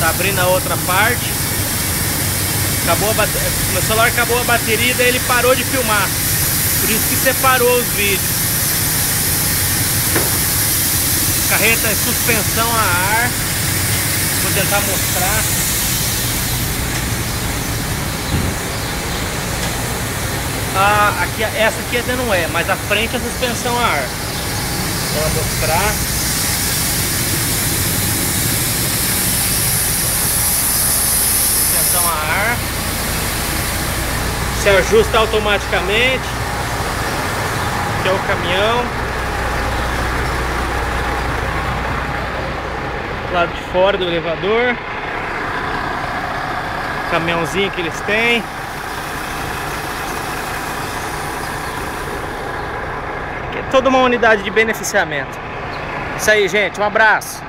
Tá abrindo a outra parte. Acabou a bate... Meu celular acabou a bateria, daí ele parou de filmar. Por isso que separou os vídeos. Carreta é suspensão a ar. Vou tentar mostrar. Ah, aqui, essa aqui ainda não é, mas a frente é suspensão a ar. Vou mostrar. Suspensão a ar. Se ajusta automaticamente. Aqui é o caminhão. Lado de fora do elevador. Caminhãozinho que eles têm. toda uma unidade de beneficiamento. Isso aí, gente. Um abraço.